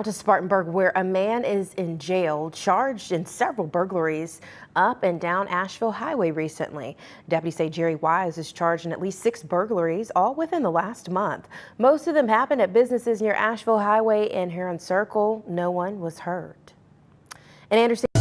To Spartanburg, where a man is in jail charged in several burglaries up and down Asheville Highway recently. Deputies say Jerry Wise is charged in at least six burglaries, all within the last month. Most of them happened at businesses near Asheville Highway and Hearon Circle. No one was hurt. And Anderson